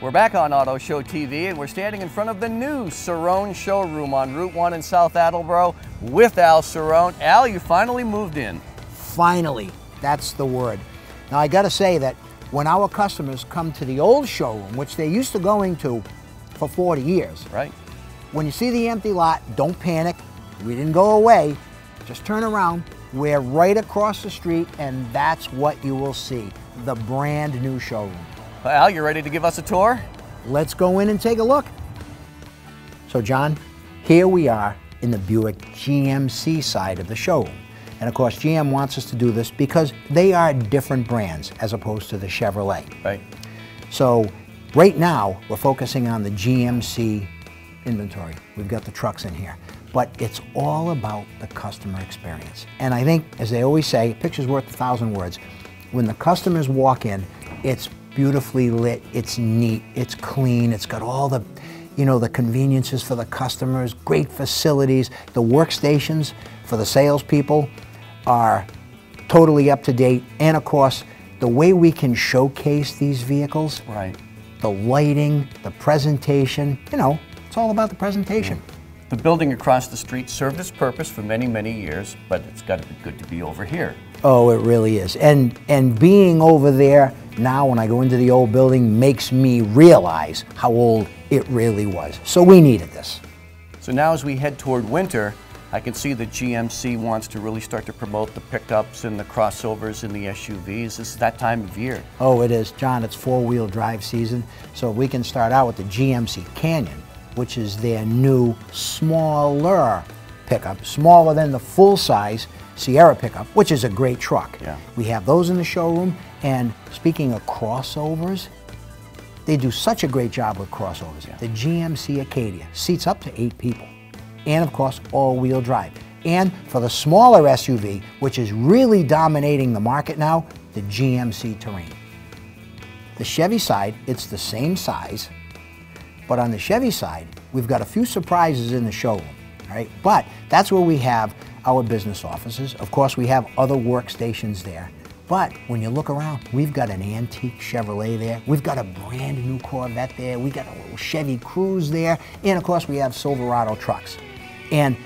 We're back on Auto Show TV and we're standing in front of the new Cerrone showroom on Route 1 in South Attleboro with Al Cerrone. Al, you finally moved in. Finally, that's the word. Now I gotta say that when our customers come to the old showroom, which they're used to going to for 40 years, Right. when you see the empty lot, don't panic. We didn't go away. Just turn around. We're right across the street, and that's what you will see the brand new showroom. Well, Al, you ready to give us a tour? Let's go in and take a look. So, John, here we are in the Buick GMC side of the showroom. And of course, GM wants us to do this because they are different brands as opposed to the Chevrolet. Right. So, right now, we're focusing on the GMC inventory. We've got the trucks in here. But it's all about the customer experience. And I think, as they always say, a picture's worth a thousand words. When the customers walk in, it's beautifully lit, it's neat, it's clean, it's got all the, you know, the conveniences for the customers, great facilities. The workstations for the salespeople are totally up to date. And of course, the way we can showcase these vehicles, Right. the lighting, the presentation, you know, it's all about the presentation. Mm. The building across the street served its purpose for many, many years, but it's got to be good to be over here. Oh, it really is. And and being over there now when I go into the old building makes me realize how old it really was. So we needed this. So now as we head toward winter, I can see that GMC wants to really start to promote the pickups and the crossovers and the SUVs. This is that time of year. Oh, it is. John, it's four-wheel drive season. So we can start out with the GMC Canyon, which is their new smaller pickup, smaller than the full-size Sierra pickup, which is a great truck. Yeah. We have those in the showroom. And speaking of crossovers, they do such a great job with crossovers. The GMC Acadia seats up to eight people. And of course, all-wheel drive. And for the smaller SUV, which is really dominating the market now, the GMC Terrain. The Chevy side, it's the same size, but on the Chevy side, we've got a few surprises in the showroom, all right? But that's where we have our business offices. Of course, we have other workstations there. But when you look around, we've got an antique Chevrolet there. We've got a brand new Corvette there. We got a little Chevy Cruze there. And of course, we have Silverado trucks. And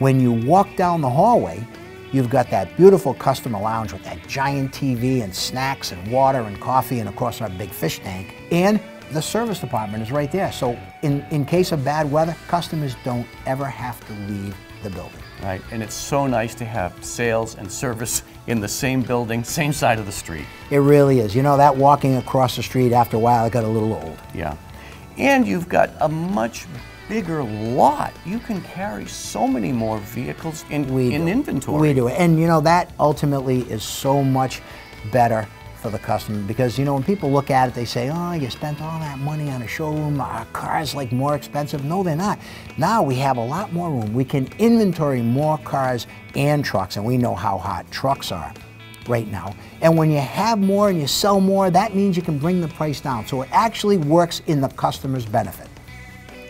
when you walk down the hallway, you've got that beautiful customer lounge with that giant TV and snacks and water and coffee and of course our big fish tank. And the service department is right there. So in, in case of bad weather, customers don't ever have to leave the building. Right, and it's so nice to have sales and service in the same building, same side of the street. It really is. You know, that walking across the street after a while, it got a little old. Yeah. And you've got a much bigger lot. You can carry so many more vehicles in, We in do. inventory. We do. And you know, that ultimately is so much better for the customer because you know when people look at it they say oh you spent all that money on a showroom. Our cars like more expensive? No they're not. Now we have a lot more room. We can inventory more cars and trucks and we know how hot trucks are right now. And when you have more and you sell more that means you can bring the price down. So it actually works in the customer's benefit.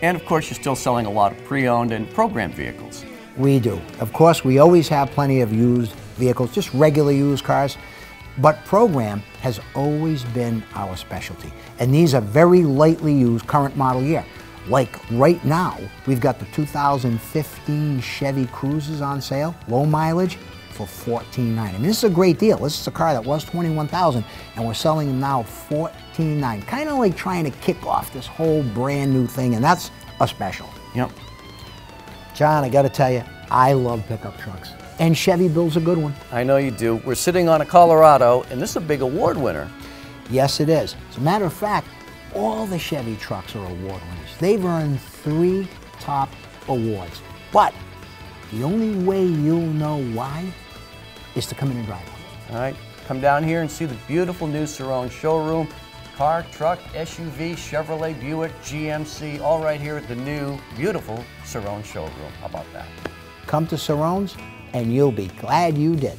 And of course, you're still selling a lot of pre-owned and program vehicles. We do. Of course, we always have plenty of used vehicles, just regular used cars. But program has always been our specialty. And these are very lightly used current model year. Like right now, we've got the 2015 Chevy Cruzes on sale, low mileage for $14,900. I mean, this is a great deal. This is a car that was 21,000 and we're selling them now $14,900. Kind of like trying to kick off this whole brand new thing and that's a special. Yep. John, I got to tell you, I love pickup trucks. And Chevy builds a good one. I know you do. We're sitting on a Colorado, and this is a big award winner. Yes, it is. As a matter of fact, all the Chevy trucks are award winners. They've earned three top awards. But the only way you'll know why is to come in and drive one. All right, come down here and see the beautiful new Cerrone showroom. Car, truck, SUV, Chevrolet, Buick, GMC, all right here at the new, beautiful Cerrone showroom. How about that? Come to Cerrone's and you'll be glad you did.